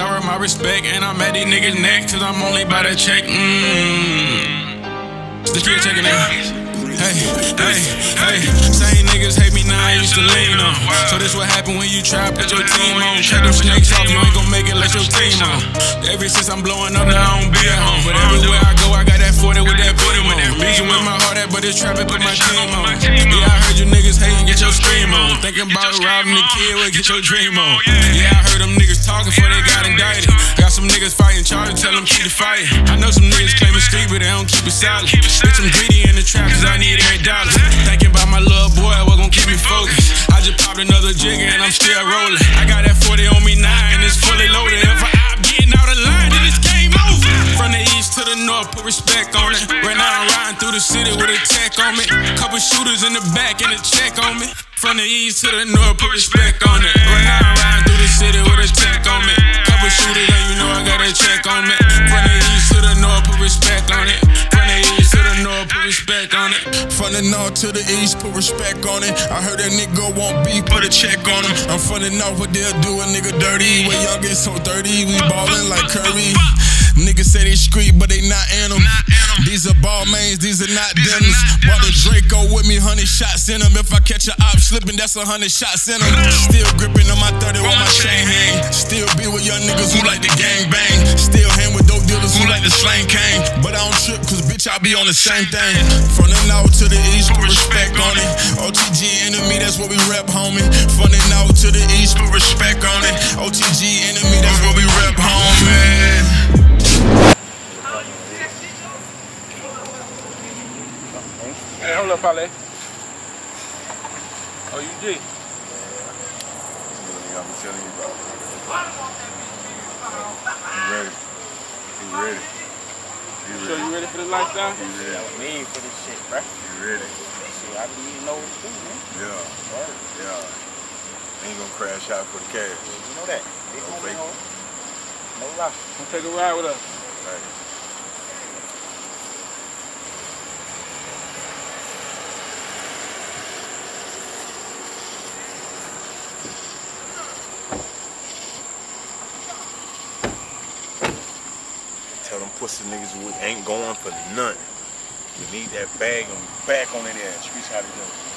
dollar my respect, and I'm at these niggas' neck, cause I'm only by the check. Mmm. The kid checking it. Hey, hey, hey, same niggas hate me now, I used to lean on. So this what happen when you try put your team on. Cut them snakes off, you ain't gon' make it, let your team on. Ever since I'm blowing up, now I don't be at home. But everywhere I go, I got that 40 with that beam on. Reason with my heart at, but it's trapping, put my team on. Thinking about robbing the kid, well, get your dream on. Yeah, I heard them niggas talking before they got indicted. Got some niggas fighting charges, tell them keep the fight. I know some niggas claiming street, but they don't keep it solid. Bitch, I'm greedy in the trap, cause I need every dollar. Thinking about my little boy, what gon' keep me focused. I just popped another jigger and I'm still rolling. I got that 40 on me now and it's fully loaded. If I out getting out of line, then it's game over. From the east to the north, put respect on it. Right now I'm riding through the city with a tech on me. Couple shooters in the back and a check on me. From the east to the north, put respect on it. Right now I'm riding through the city with a tech on me. Couple shooters and you know I got a check on me. From the east to the north, put respect on it. From the east to the north, put respect on it. From the north to the east, put respect on it. I heard that nigga won't beef, put a check on him. I'm from the north, what they'll do a nigga dirty. When y'all get so dirty, we ballin' like Curry. Niggas say they street, but they not in them. These are Balmains, these are not denims. Brought the Draco with me, hundred shots in them. If I catch a op slipping, that's a hundred shots in them. Still gripping on my 30 with my chain hang. Still be with young niggas who like the gang bang. Still hang with dope dealers who like the slang cane. But I don't trip, cause bitch, I be on the same thing. From the north to the east, put respect on it. OTG enemy, that's what we rep, homie. From the north to the east, put respect on it. OTG enemy, that's what we rep, homie. Hey, hold up, Ale. Oh, you did? I'm telling you about. You ready? You ready? You So ready? you ready for the lifestyle? You ready? Mean for this shit, bruh. You ready? Shit, I didn't even know what to do, man. Yeah. Word. Yeah. Ain't gonna crash out for the cash. You know that. Big No homie, fake. No lie. Come take a ride with us. Right. Tell them pussy niggas ain't going for nothing. We need that bag and back on it there. Streets how to do.